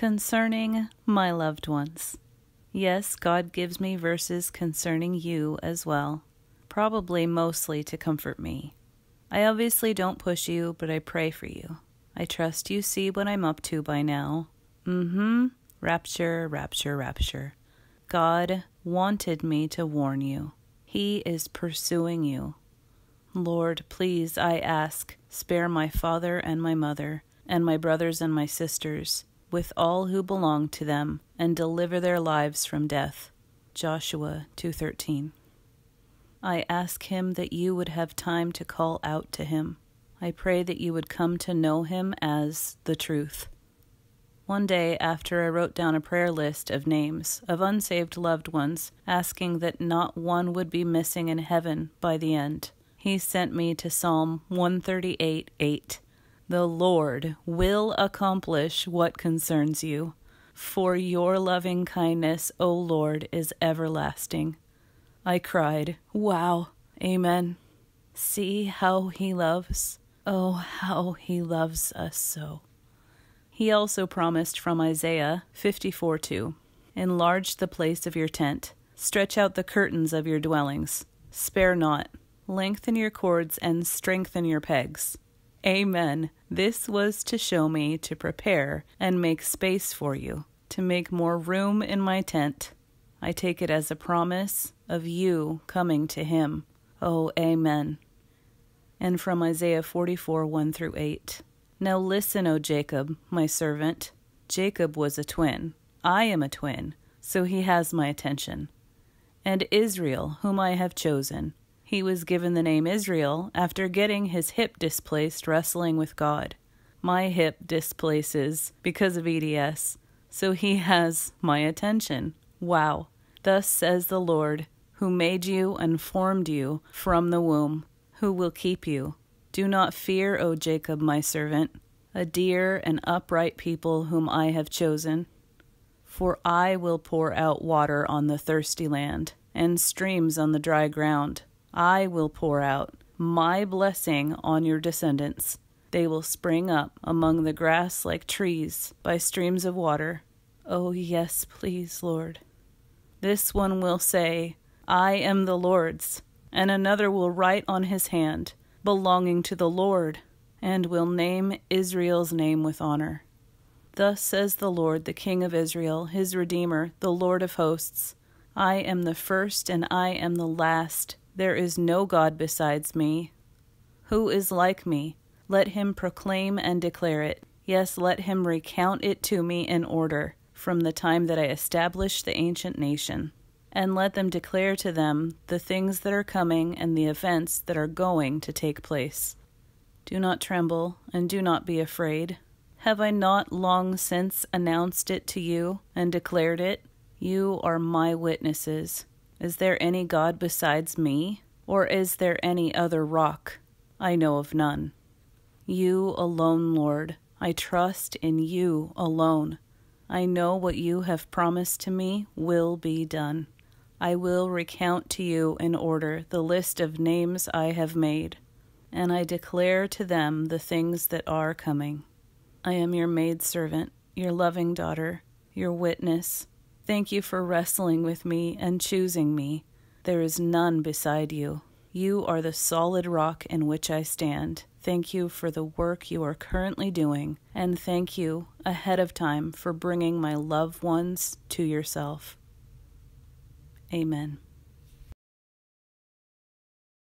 Concerning my loved ones. Yes, God gives me verses concerning you as well, probably mostly to comfort me. I obviously don't push you, but I pray for you. I trust you see what I'm up to by now. Mm hmm. Rapture, rapture, rapture. God wanted me to warn you. He is pursuing you. Lord, please, I ask, spare my father and my mother, and my brothers and my sisters, with all who belong to them, and deliver their lives from death. Joshua 2:13. I ask him that you would have time to call out to him. I pray that you would come to know him as the truth. One day, after I wrote down a prayer list of names of unsaved loved ones, asking that not one would be missing in heaven by the end, he sent me to Psalm 138 8. The Lord will accomplish what concerns you, for your loving kindness, O Lord, is everlasting. I cried, Wow, Amen. See how he loves. Oh, how he loves us so. He also promised from Isaiah 54 2 Enlarge the place of your tent, stretch out the curtains of your dwellings, spare not, lengthen your cords, and strengthen your pegs. Amen. This was to show me to prepare and make space for you, to make more room in my tent. I take it as a promise of you coming to him. Oh, Amen. And from Isaiah 44 1 through 8. Now listen, O Jacob, my servant. Jacob was a twin. I am a twin, so he has my attention. And Israel, whom I have chosen. He was given the name Israel after getting his hip displaced wrestling with God. My hip displaces because of EDS, so he has my attention. Wow. Thus says the Lord, who made you and formed you from the womb, who will keep you do not fear, O Jacob, my servant, a dear and upright people whom I have chosen. For I will pour out water on the thirsty land, and streams on the dry ground. I will pour out my blessing on your descendants. They will spring up among the grass like trees by streams of water. Oh, yes, please, Lord. This one will say, I am the Lord's, and another will write on his hand, belonging to the Lord, and will name Israel's name with honor. Thus says the Lord, the King of Israel, his Redeemer, the Lord of hosts I am the first and I am the last. There is no God besides me. Who is like me? Let him proclaim and declare it. Yes, let him recount it to me in order, from the time that I established the ancient nation and let them declare to them the things that are coming and the events that are going to take place. Do not tremble, and do not be afraid. Have I not long since announced it to you and declared it? You are my witnesses. Is there any God besides me? Or is there any other rock? I know of none. You alone, Lord, I trust in you alone. I know what you have promised to me will be done. I will recount to you in order the list of names I have made, and I declare to them the things that are coming. I am your maidservant, your loving daughter, your witness. Thank you for wrestling with me and choosing me. There is none beside you. You are the solid rock in which I stand. Thank you for the work you are currently doing, and thank you ahead of time for bringing my loved ones to yourself. Amen.